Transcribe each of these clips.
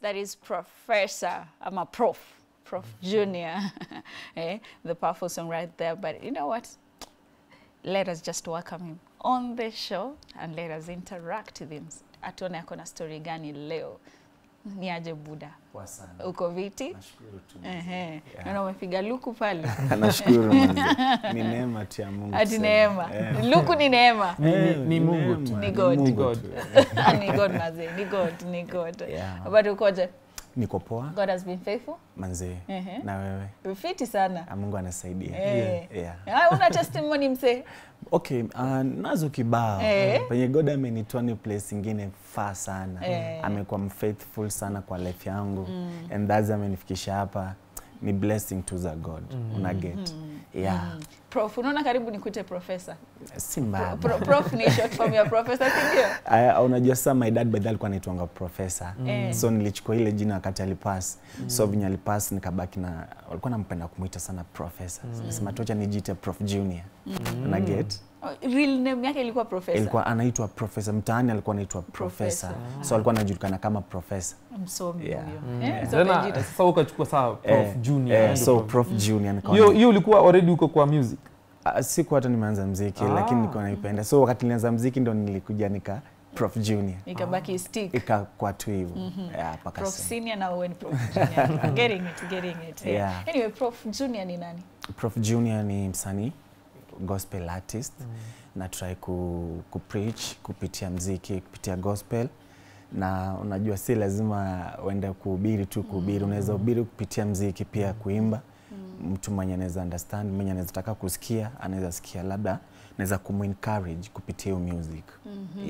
that is Professor. I'm a prof, Prof Junior, eh, the powerful song right there. But you know what? Let us just welcome him on the show and let us interact with him. Atuone ako na story gani leo. Ni aje Buda, Poa sana. uko viti? Nashukuru tu. Ehe, Yeah. naona umepiga luku pale. Nashukuru. Ni neema tu ya Mungu. Ati neema, Yeah. luku ni neema. Ni- Eh, ni- ni Mungu tu. Ni God. Ni God. ni God mazee, ni God, ni God. Yeah. But ukoje? Niko poa God has been faithful. manze. -huh. Na wewe? Ufiti sana. Ah, Mungu anasaidia. Yeah. Yeah. Yeah. una testimony msee? Okay, uh, nazo kibao Eh. penye God amenitoa ni place ingine faa sana Eh. amekuwa mfaithful sana kwa life yangu mm. and that's amenifikisha hapa ni blessing to the God mm. una get mm. yeah Prof, unaona karibu nikuite professor. si mbaya Pro, prof ni short form ya professor, si ndio? Aya, unajua sasa my dad by the alikuwa anaitwanga professor Mm. so nilichukua ile jina wakati alipass Mm. so venye alipass nikabaki na walikuwa nampenda kumuita sana professor mm. nasema tuacha nijiite prof junior Mm. Na get Oh, Real name yake ilikuwa professor. ilikuwa anaitwa professor mtaani alikuwa anaitwa professor so alikuwa anajulikana kama professor msomi Yeah. huyo. Eh, so Tena sasa ukachukua sawa prof Eh, junior. eh, so prof. junior hiyo hiyo ulikuwa already uko kwa music Ah, siku hata nimeanza mziki Ah. lakini nilikuwa naipenda so wakati nilianza mziki ndo nilikuja nika prof junior ikabaki stick. Ikakuwa tu hivyo yeah, paka Prof senior na wewe ni prof junior. getting it, getting it. Yeah. Yeah. Anyway, prof junior ni nani? Prof Junior ni msanii gospel artist na try ku, ku preach kupitia mziki kupitia gospel na unajua si lazima uende kuhubiri tu kuhubiri unaweza hubiri kupitia mziki pia kuimba mtu mwenye anaweza understand mwenye anaweza taka kusikia anaweza sikia labda naweza kumencourage kupitia hiyo music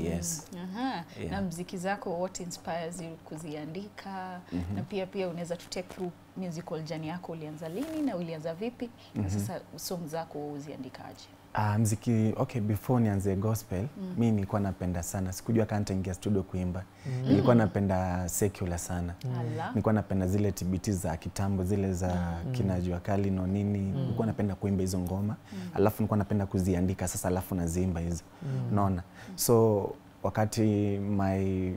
yes Aha. Yeah. Na mziki zako what inspires you kuziandika Mm -hmm. na pia pia unaweza tu take through musical journey yako ulianza lini na ulianza vipi Mm -hmm. na sasa song zako uziandikaje? Uh, mziki okay, before nianze gospel mm. mi nilikuwa napenda sana, sikujua kama nitaingia studio kuimba mm. nilikuwa napenda secular sana mm. nilikuwa napenda zile TBT za kitambo zile za mm. kina jua kali no nini mm. nilikuwa napenda kuimba hizo ngoma mm. alafu nilikuwa napenda kuziandika sasa, alafu naziimba hizo mm. naona so wakati my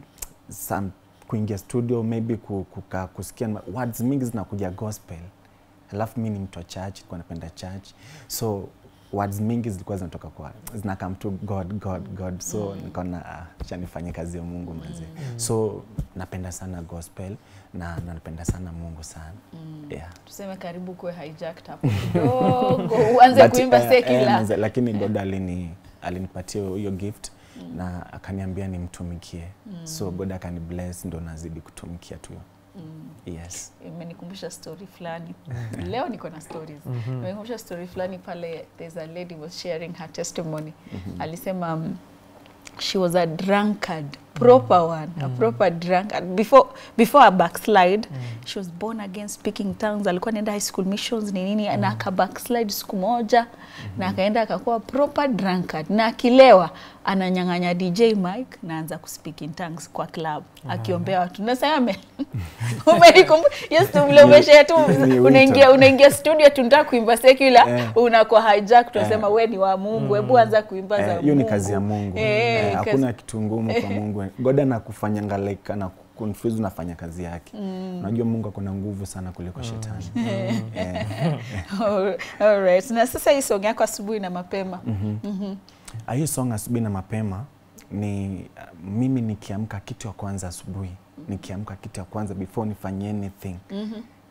some, kuingia studio maybe kuka, kusikia words mingi zinakuja gospel alafu mi ni mtu wa church nilikuwa napenda church so words mingi zilikuwa zinatoka kwa zina come to god god god so nikaona ah, acha nifanye kazi ya mungu manze so napenda sana gospel na na napenda sana mungu sana Mm. yeah. Tuseme karibu kuwe hijacked hapo kidogo uanze kuimba uh, eh, secular. manze, lakini god alini alinipatia hiyo gift mm. na akaniambia nimtumikie Mm. so god akani bless ndo nazidi kutumikia tu yes. Imenikumbusha story fulani. Leo niko na stories. Imenikumbusha story fulani pale there's a lady was sharing her testimony. Alisema um, she was a drunkard proper one mm. a proper drunkard before before a backslide mm. she was born again speaking tongues alikuwa anaenda high school missions ni nini mm. na aka backslide siku moja mm -hmm. na akaenda akakuwa proper drunkard na akilewa ananyang'anya DJ mic na anza kuspeak in tongues kwa club akiombea watu Na sasa ame umenikumbu yes vile umeshare tu unaingia unaingia studio tunataka kuimba secular yeah. unakuwa hijack tunasema yeah. we ni wa Mungu hebu anza kuimba yeah. za Eh, Mungu hiyo ni kazi ya mungu hakuna yeah. yeah. hakuna kitu ngumu kwa mungu god anakufanyanga like ana confuse unafanya kazi yake unajua mungu akona nguvu sana kuliko mm. shetani mm. All right. Na sasa hii song yako asubuhi na mapema mm -hmm. mm -hmm. hii song asubuhi na mapema ni uh, mimi nikiamka kitu ya kwanza asubuhi nikiamka kitu ya kwanza before nifanye anything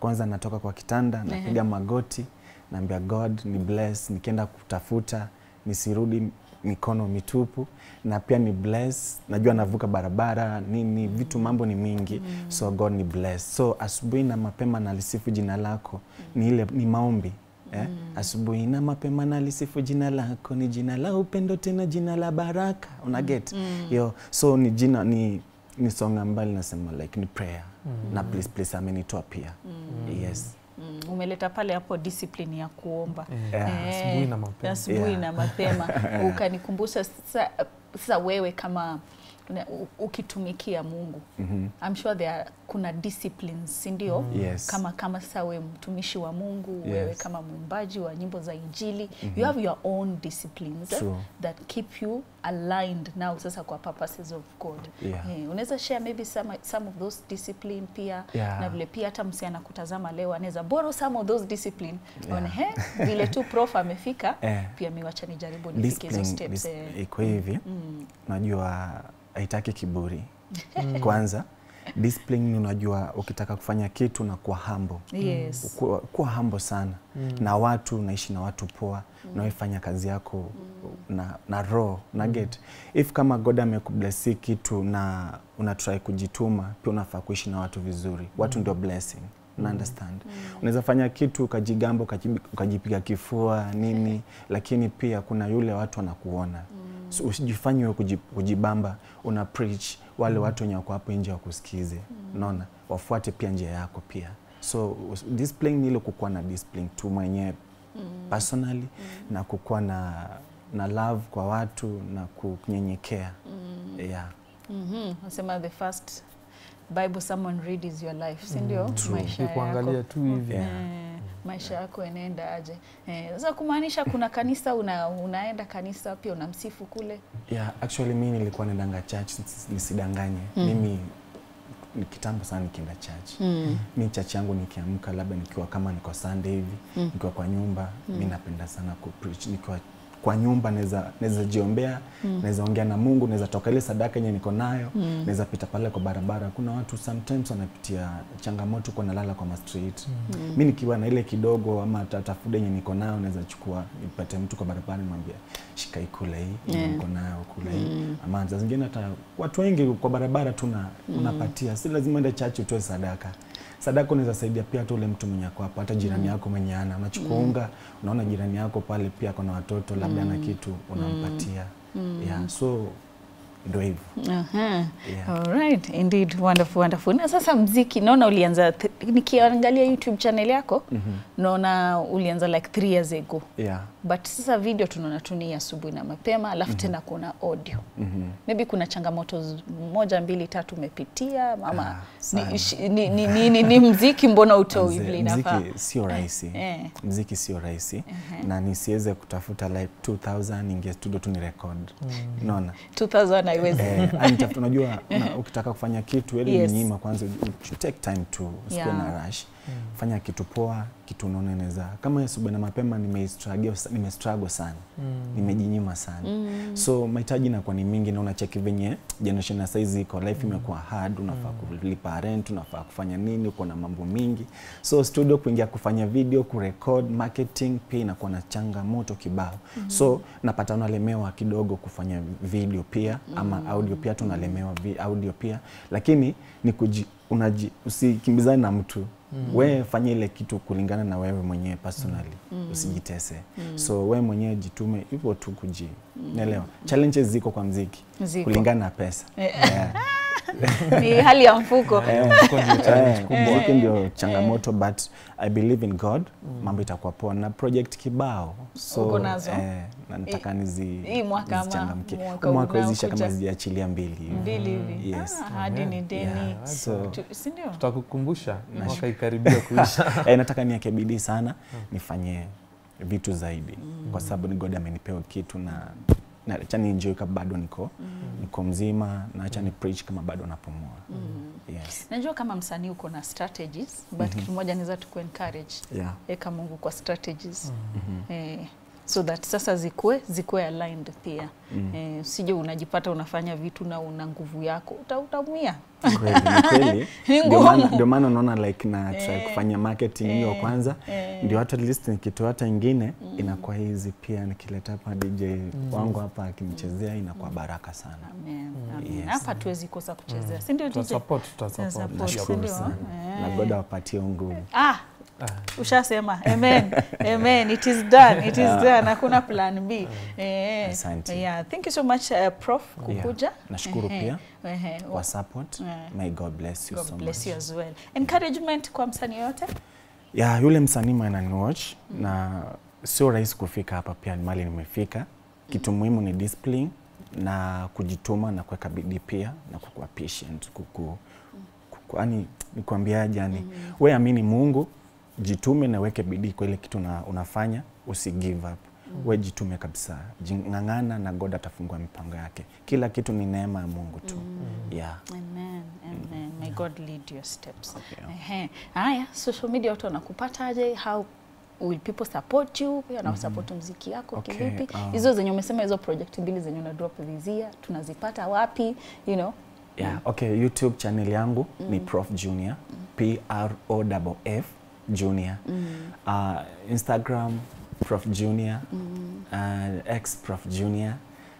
kwanza natoka kwa kitanda napiga magoti naambia god ni bless nikienda kutafuta nisirudi mikono mitupu na pia ni bless najua navuka barabara nini vitu mambo ni mingi. Mm. so god ni bless so asubuhi na mapema nalisifu jina lako. Ni ile ni maombi Eh? Asubuhi na mapema nalisifu jina lako, ni jina la upendo tena jina la baraka, una get? Yo, so ni jina ni ni song ambayo linasema like ni prayer. Mm. na please please amenitoa pia. Mm. yes Mm, umeleta pale hapo discipline ya kuomba Yeah. Eh, Asubuhi na mapema. asubuhi Yeah. na mapema ukanikumbusha sasa, sasa wewe kama ukitumikia Mungu Mhm. I'm sure there are, kuna disciplines si ndio? Yes. Kama kama sasa wewe mtumishi wa Mungu yes. wewe kama mwimbaji wa nyimbo za Injili you have your own disciplines eh, True. that keep you aligned now sasa kwa purposes of God. Yeah. yeah. unaweza share maybe some, some of those discipline pia Yeah. na vile pia hata msi anakutazama leo anaweza borrow some of those discipline Yeah. He vile tu prof amefika yeah. pia miwacha nijaribu nifike hizo steps eh. iko hivi Mm. unajua haitaki kiburi. Kwanza discipline ni unajua ukitaka kufanya kitu na kuwa humble. Yes. kuwa, kuwa humble sana. Mm. na watu unaishi na watu poa. Na wewe kazi yako mm. na, na raw na mm. get if kama God amekublessi kitu na unatrai kujituma pia unafaa kuishi na watu vizuri. Watu ndio blessing. Una understand? Unaweza fanya kitu ukajigamba ukajipiga kifua nini lakini pia kuna yule watu wanakuona so, usijifanye wewe kujibamba una preach wale mm. watu wenye wako hapo nje wakusikize mm. naona wafuate pia njia yako pia so discipline ni ile kukuwa na discipline tu mwenyewe personally mm. na kukuwa na na love kwa watu na kunyenyekea mm. yeah. Mhm. Nasema the first Bible someone read is your life, si ndio? Maisha yako. kuangalia tu hivi Yeah. Eh, maisha yako yanaenda aje? Sasa Eh, kumaanisha kuna kanisa una, unaenda kanisa pia unamsifu kule. Yeah, actually mi nilikuwa naendanga church nisidanganye. Mm. mimi ni kitambo sana nikienda church Mm. mi church yangu nikiamka labda nikiwa kama niko Sunday hivi mm. nikiwa kwa nyumba mm. mi napenda sana ku preach nikiwa kwa nyumba naweza naweza jiombea naweza ongea na Mungu naweza toka ile sadaka yenye niko nayo naweza pita pale kwa barabara. Kuna watu sometimes wanapitia changamoto kwa nalala kwa ma street. Mimi nikiwa na ile kidogo ama tatafuda yenye niko nayo naweza chukua nipate mtu kwa barabara nimwambia shika ikule hii Yeah. niko nayo kula hii. Ama zingine hata watu wengi kwa barabara tu mm. unapatia si lazima ende chache utoe sadaka sadaka unaweza saidia pia hata ule mtu mwenye ako hapo hata jirani yako mwenye ana unachukua unga unaona jirani yako pale pia kuna watoto labda na kitu unampatia. Yeah, so ndo hivyo Aha. Yeah. All right. Indeed. Wonderful, wonderful. Na sasa mziki naona ulianza nikiangalia YouTube channel yako naona ulianza like three years ago. yeah. But sasa video tunaona tu ni asubuhi na mapema alafu tena kuna audio. Mhm. Maybe kuna changamoto moja mbili tatu umepitia ama Ah, ni, ni, ni, ni, ni, ni mziki mbona utoi vile inafaa? mziki sio rahisi eh. mziki sio rahisi na nisiweze kutafuta like 2000 ingia studio tu ni record unaona 2000 haiwezi. Eh, unajua ukitaka kufanya kitu eli Yes. nyima kwanza take time to usikuwe Yeah. na rush fanya kitu poa kitu unaona inaweza kama asubuhi na mapema nimestruggle nimestruggle sana. Mm. nimejinyima sana. Mm. so mahitaji inakuwa ni mingi na unacheki venye generation ya saizi iko life imekuwa hard unafaa kulipa rent unafaa kufanya nini uko na mambo mingi. So studio kuingia kufanya video kurecord marketing pia inakuwa na changamoto kibao. Mm. so napata unalemewa kidogo kufanya video pia ama audio pia tunalemewa audio pia. Lakini ni kuji, unaji, usikimbizane na mtu we fanya ile kitu kulingana na wewe mwenyewe personally. Mm. usijitese. Mm. so we mwenyewe jitume hivyo tu kuji. Naelewa challenges ziko kwa mziki. Ziko. kulingana na pesa. Yeah. Ni hali ya mfuko. Eh, Mfuko ndio challenge eh, mziki ndio changamoto but i believe in god mambo itakuwa poa na project kibao so Uko nazo? eh, na nataka nizi hii mwaka ama nizichangamkie. mwaka unaokuja? kama ziachilia mbili. Mbili hivi. Yes. Ah, hadi ni deni. So Si ndio? tutakukumbusha mwaka ikaribia kuisha eh, nataka niweke bidii sana nifanye vitu zaidi kwa sababu ni God amenipewa kitu na na acha ni enjoy kama bado niko mm. niko mzima na acha ni preach kama bado napumua. Yes. Najua kama msanii uko na strategies but mm kitu moja naweza tuku encourage yeah. eka Mungu kwa strategies. Mm -hmm. eh, so that sasa zikue zikue aligned pia. Mm. eh, usije unajipata unafanya vitu na una nguvu yako uta, utaumia Ndio maana- unaona like na try Eh, kufanya marketing hiyo eh, kwanza. Eh. ndio hata at least nikitoa hata ingine inakuwa hizi pia nikileta hapa DJ mm. wangu hapa akimchezea inakuwa baraka sana. Amen, amen. Yes. hapa tuwezi kosa kuchezea si ndio DJ? tutasupport tutasupport nashukuru sana. Eh. na God awapatie nguvu. Ah, ushasema amen amen it is done it is done hakuna plan b eh, Asante. yeah thank you so much uh, prof kukuja Yeah. Nashukuru pia ehe. kwa support Eh. may God bless you God so bless much you as well encouragement kwa msanii yote ya yule msanii mwenye mm. na sio rahisi kufika hapa pia mali nimefika kitu muhimu ni discipline na kujituma na kuweka bidii pia na kukuwa patient kuku, kuku, yani nikwambiaje yani we amini Mungu jitume na weke bidii kwa ile kitu una, unafanya usi give up Mm. we jitume kabisa jing'ang'ana na God atafungua mipango yake kila kitu ni neema ya Mungu tu Mm. yeah. Amen, amen. May God lead your steps. Yeah. Ehe. Haya, social media watu wanakupataje? How will people support you? Pia na support muziki yako Okay, kivipi? Hizo oh. zenye umesema hizo project mbili zenye una drop this year, tunazipata wapi? You know? Yeah, okay, YouTube channel yangu mm. ni Prof Junior, mm. P R O F F Junior. mm. Uh, Instagram Prof Junior, mm. uh, X Prof Junior,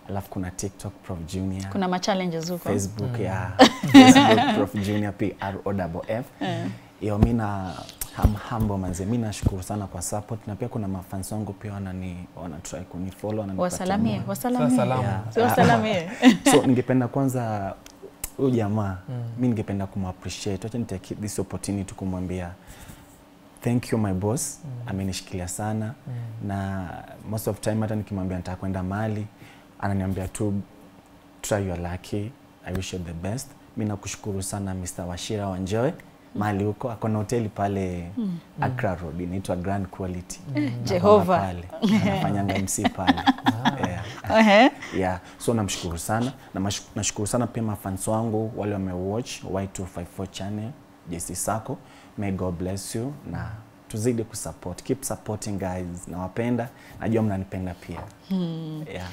alafu kuna TikTok Prof Junior, Kuna ma challenges huko. Facebook mm. ya Facebook Prof Junior P R O F F. Hiyo mimi na ham humble manze, mimi nashukuru sana kwa support na pia kuna mafans wangu pia wanani wana try kunifollow wananipatia Wasalamie, wasalamie. Yeah. Wasalamie. so ningependa kwanza huyu jamaa mi ningependa kumappreciate wacha nitake this opportunity kumwambia thank you my boss mm. amenishikilia sana mm. na most of time hata nikimwambia nataka kwenda mali ananiambia tu try your lucky i wish you the best mi nakushukuru sana Mr. Washira Wanjoe mali huko akona hoteli pale mm. Accra Road inaitwa Grand Quality mm. Jehova. pale anafanyanga MC pale yeah. Yeah, so namshukuru sana na nashukuru sana pia mafans wangu wale wamewatch Y254 channel JC Sako. May God bless you na tuzidi kusupport. Keep supporting guys. Nawapenda. Najua mnanipenda pia. Hmm. Yeah.